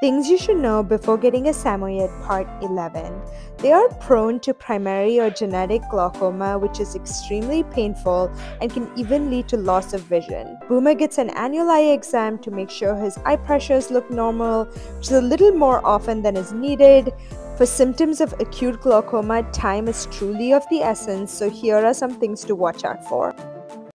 Things you should know before getting a Samoyed Part 11. They are prone to primary or genetic glaucoma, which is extremely painful and can even lead to loss of vision. Boomer gets an annual eye exam to make sure his eye pressures look normal, which is a little more often than is needed. For symptoms of acute glaucoma, time is truly of the essence, so here are some things to watch out for.